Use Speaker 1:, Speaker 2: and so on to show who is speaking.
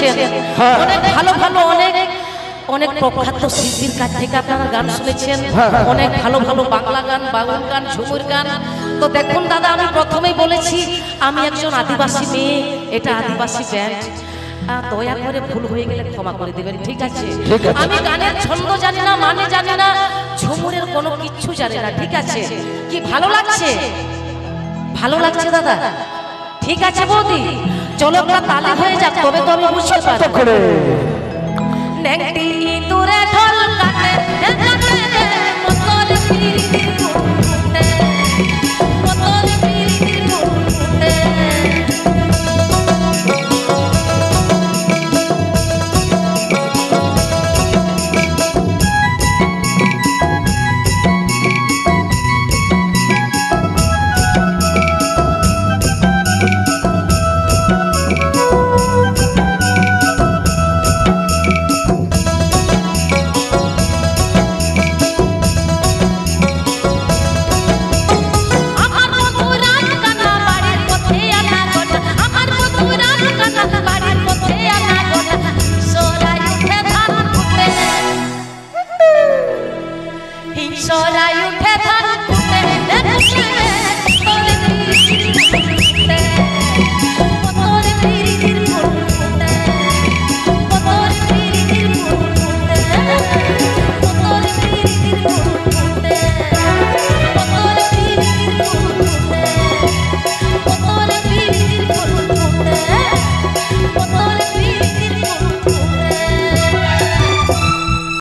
Speaker 1: শুনেছেন
Speaker 2: হ্যাঁ।
Speaker 1: অনেক ভালো ভালো অনেক অনেক প্রখ্যাত শিল্পীর কাছ থেকে আপনারা গান শুনেছেন।
Speaker 2: হ্যাঁ, হ্যাঁ।
Speaker 1: অনেক ভালো ভালো বাংলা গান বাউল গান ঝুমুর গান। তো দেখুন দাদা আমি প্রথমেই বলেছি আমি একজন আদিবাসী মেয়ে এটা আদিবাসী ব্যান্ড দয়া করে ভুল হয়ে গেলে ক্ষমা করে দিবেন ঠিক আছে?
Speaker 2: ঠিক আছে।
Speaker 1: আমি গানের ছন্দ জানি না মানে জানি না ঝুমুরের কোনো কিচ্ছু জানি না ঠিক আছে? কি ভালো লাগছে? ভালো লাগছে দাদা? ঠিক আছে বৌদি। চলো একটা তালি হয়ে যাক তবে তো আমি বুঝতে পারব।
Speaker 2: করে
Speaker 1: Sora